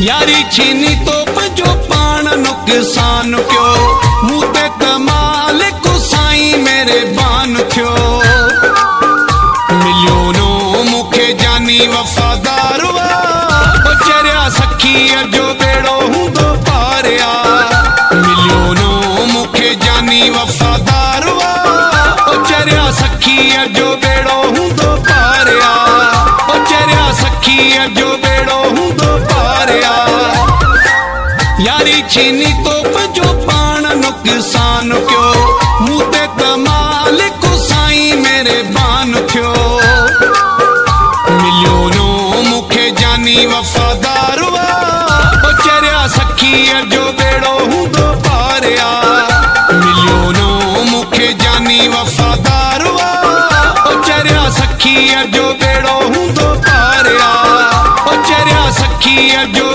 ياري ڇيني توپ جو پاڻ نقصان ڪيو مون تي ڪمال ڪو سائين ميري بان ٿيو مليو نو مون کي جاني وفادار هئا او چريا سکيءَ جو ٻيڙو هوندو پاريا مليو نو مون کي جاني وفادار هئا او چريا سکيءَ جو ڇيني توپ جو پاڻ نقصان ڪيو مون تي ڪمال ڪو سائين ميري بان ٿيو مليو نو مون کي جاني وفادار هئا او چريا سکيءَ جو ٻيڙو هوندو پاريا مليو نو مون کي جاني وفادار هئا او چريا سکيءَ جو ٻيڙو هوندو پاريا او چريا سکيءَ جو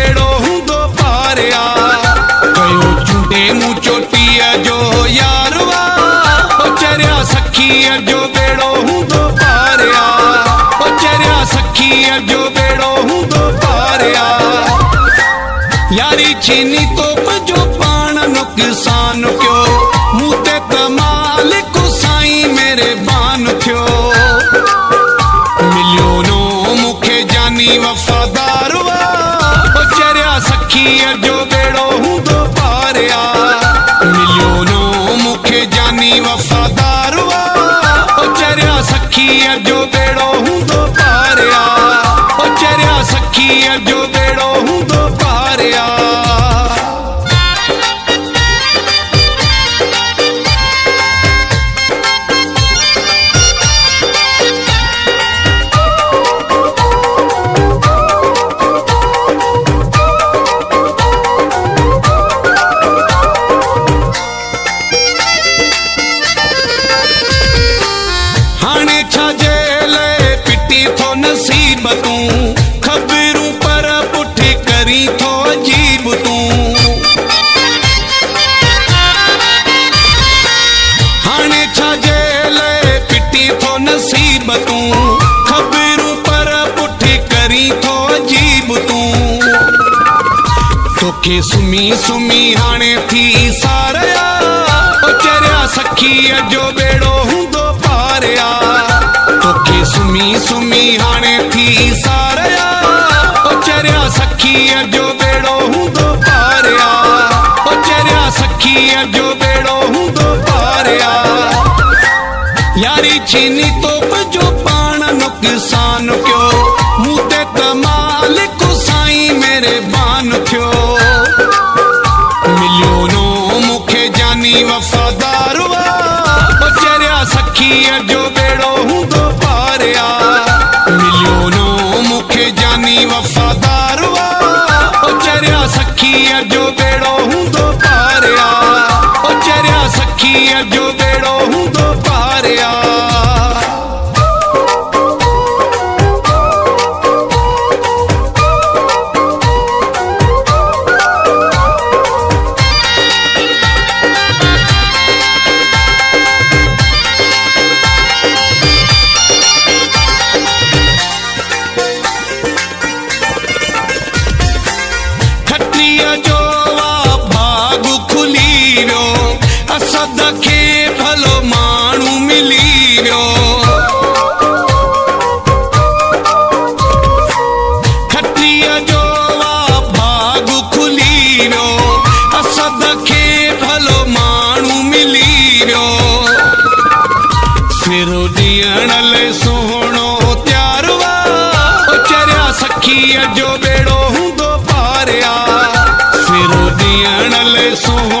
چريا سکيءَ جو ٻيڙو هوندو پاريا. ياري ڇيني توپ جو پاڻ نقصان ڪيو. مون تي ڪمال सखीअ जो बेड़ो नसीब तूं ख़बरूं पर पुठी करी थो अजीब तूं तोखे सुमी सुमी हाणे थी सारया ओ चरिया सखीअ जो बेड़ो हूंदो पारिया तोखे सुमी सुमी हाणे थी सारया ओ चरिया सखीअ जो ڇيني توپ جو پاڻ نقصان ڪيو مون تي ڪمال ڪو سائين ميري بان ٿيو مليو نو مون کي جاني وفادار هئا او چريا سکيءَ جو ٻيڙو هوندو پاريا مليو نو مون کي جاني وفادار هئا او چريا سکيءَ جو ٻيڙو هوندو پاريا او چريا سکيءَ جو شبد کي ڀلو ماڻهو ملي ويو کٽيءَ جو ڀاڳ کلي ويو اسد کي ڀلو ماڻهو ملي ويو ڦر ڏيڻ لاءِ سهڻو تيار آهي چريا سکيءَ جو ٻيڙو هوندو پاريا. ڦر ڏيڻ لاءِ سهڻو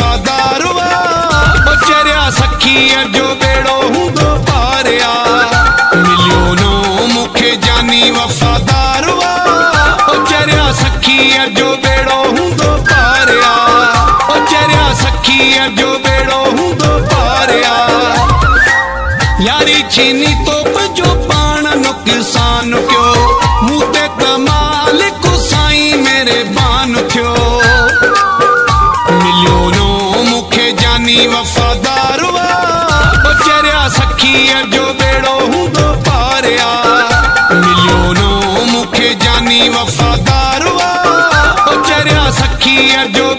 पारिया जो बेड़ो हुंदो पारिया यारी चीनी तो जो पान नो किसान क्यों मुते कमाल को मेरे बान थियो मिलियनों मुखे जानी वफादार वा बचरिया जो बेड़ो हुंदो पारिया मिलियनों मुखे जानी वफादार वा बचरिया जो